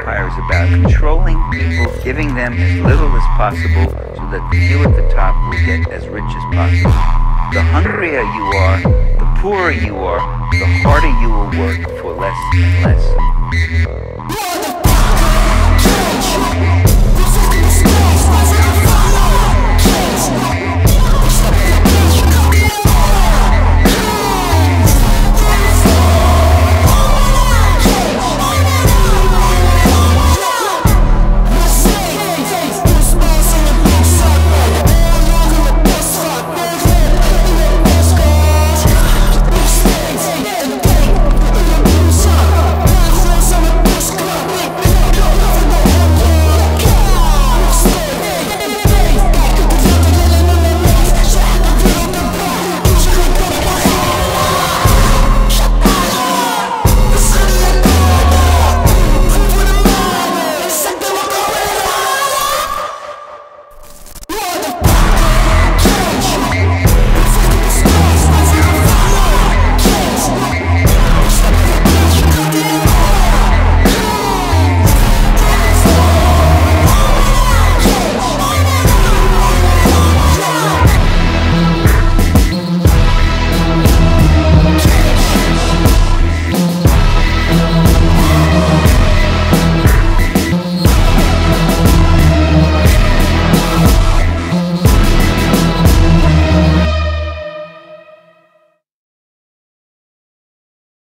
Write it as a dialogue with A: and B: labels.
A: empire is about controlling people, giving them as little as possible so that the few at the top will get as rich as possible. The hungrier you are, the poorer you are, the harder you will work for less and less.